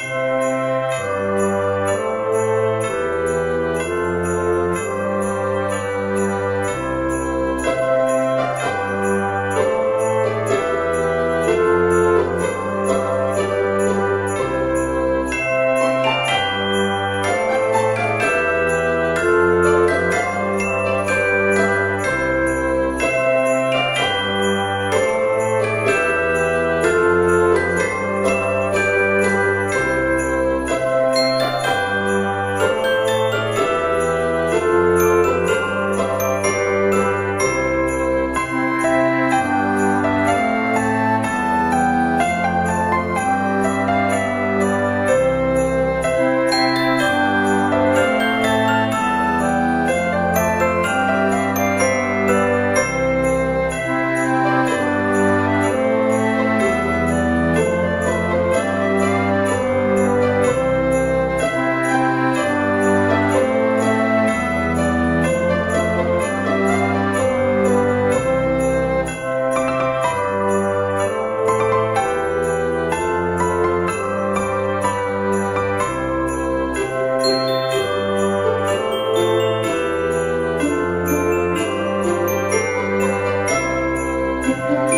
Música Música